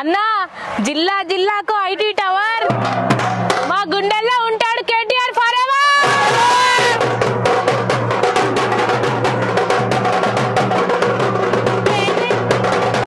అన్నా జిల్లా జిల్లాకు ఐటీ టవర్